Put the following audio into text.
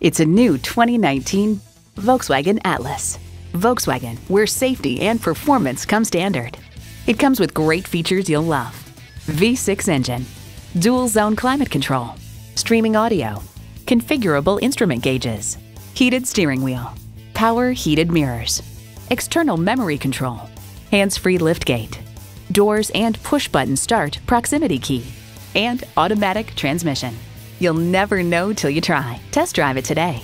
It's a new 2019 Volkswagen Atlas. Volkswagen, where safety and performance come standard. It comes with great features you'll love. V6 engine, dual zone climate control, streaming audio, configurable instrument gauges, heated steering wheel, power heated mirrors, external memory control, hands-free liftgate, doors and push-button start proximity key, and automatic transmission. You'll never know till you try. Test drive it today.